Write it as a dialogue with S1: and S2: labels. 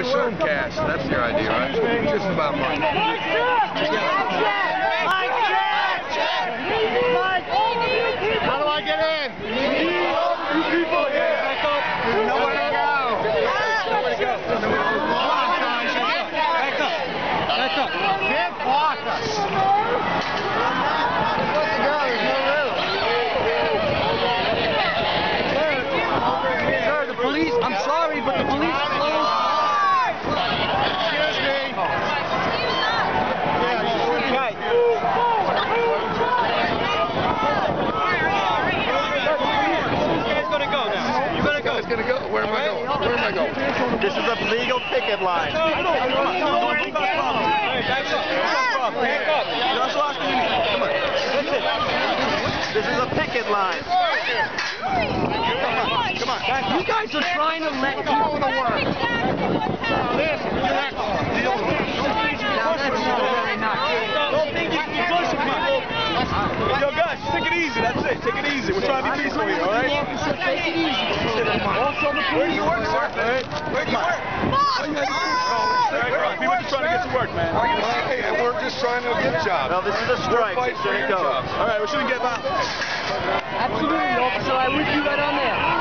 S1: Show cash. That's your idea, right? Just about money.
S2: How do I get in?
S1: You people here.
S2: Nowhere to go.
S1: Nowhere to go.
S2: Come on, guys. Back up. Back up. Can't block us. Supposed to go. There's no room. Sir, the police, I'm sorry, but the police closed. Excuse me. Yeah, you should right.
S1: You guys gonna go? Where am I going? Where am I going?
S2: This is a legal picket line. This is a picket line. Come on. You guys are trying to let people to work. Now that's really not
S3: Yo, guys, take it easy. That's it. Easy. We're trying to be peaceful here, all right? Where do you work, sir? Where do you work? People just trying to get to work, man.
S1: Hey, and we're just trying to get jobs.
S2: Well, this is a strike.
S1: Fight for
S2: Shouldn't
S1: your
S2: go.
S3: All right, we shouldn't get violent.
S4: Absolutely, officer. I with you right on there.